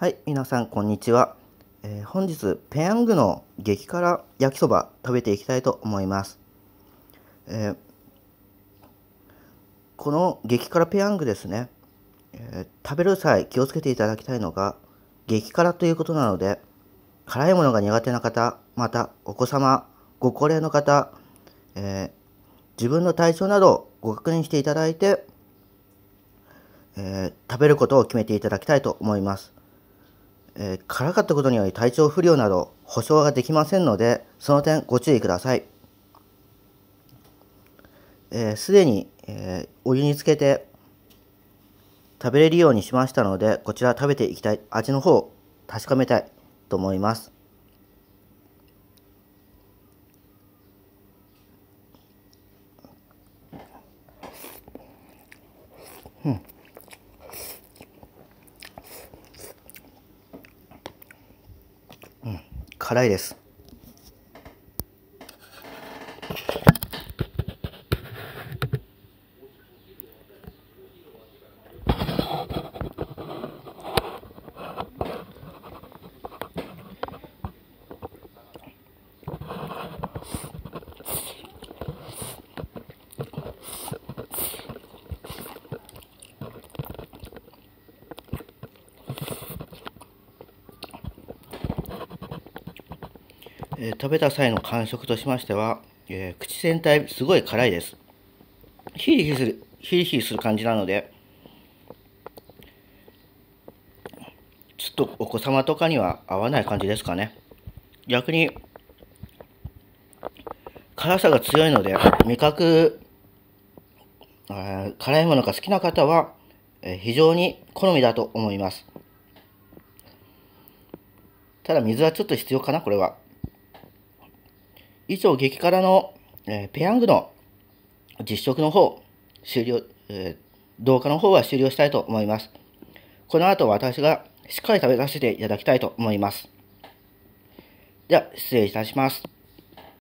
はい、皆さんこんにちは。えー本日、ペヤングの激辛焼きそば食べていきたいと思います。えーこの激辛ペヤングですね、えー食べる際気をつけていただきたいのが、激辛ということなので、辛いものが苦手な方、またお子様、ご高齢の方、え自分の体調などご確認していただいて、え食べることを決めていただきたいと思います。えー辛かったことにより体調不良など保証ができませんので、その点ご注意ください。えーすでに、えーお湯につけて食べれるようにしましたので、こちら食べていきたい、味の方を確かめたいと思います。うん辛いです。えー食べた際の感触としましては、えー口全体すごい辛いです。ヒリヒリする、ヒリヒリする感じなので、ちょっとお子様とかには合わない感じですかね。逆に、辛さが強いので、味覚、辛いものが好きな方は、え非常に好みだと思います。ただ水はちょっと必要かな、これは。以上、激辛の、えーペヤングの実食の方、終了、えー動画の方は終了したいと思います。この後私がしっかり食べさせていただきたいと思います。では、失礼いたします。